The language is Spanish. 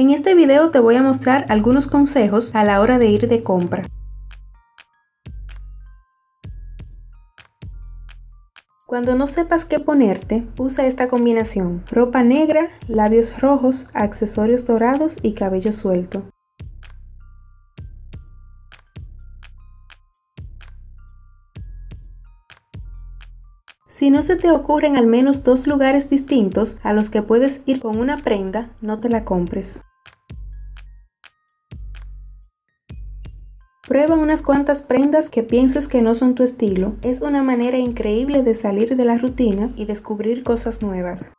En este video te voy a mostrar algunos consejos a la hora de ir de compra. Cuando no sepas qué ponerte, usa esta combinación. Ropa negra, labios rojos, accesorios dorados y cabello suelto. Si no se te ocurren al menos dos lugares distintos a los que puedes ir con una prenda, no te la compres. Prueba unas cuantas prendas que pienses que no son tu estilo. Es una manera increíble de salir de la rutina y descubrir cosas nuevas.